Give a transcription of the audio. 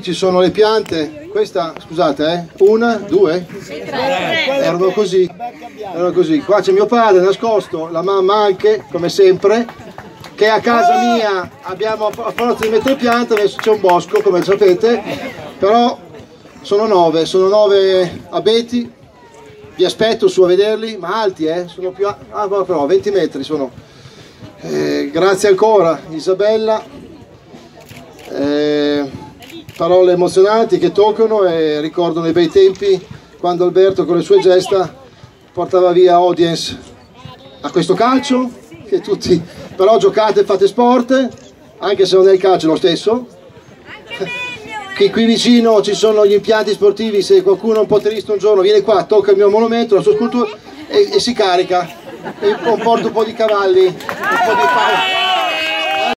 Ci sono le piante, questa, scusate, eh, una, due, erano così, erano così. Qua c'è mio padre nascosto, la mamma anche, come sempre, che a casa mia abbiamo a forza di mettere piante, adesso c'è un bosco, come sapete, però sono nove, sono nove abeti, vi aspetto su a vederli, ma alti, eh, sono più, ah, però 20 metri sono. Eh, grazie ancora Isabella. Parole emozionanti che toccano e ricordano i bei tempi quando Alberto con le sue gesta portava via audience a questo calcio che tutti però giocate e fate sport anche se non è il calcio lo stesso. Qui, qui vicino ci sono gli impianti sportivi se qualcuno un po' triste un giorno viene qua tocca il mio monumento la sua scultura e, e si carica. E porta un po' di cavalli un po' di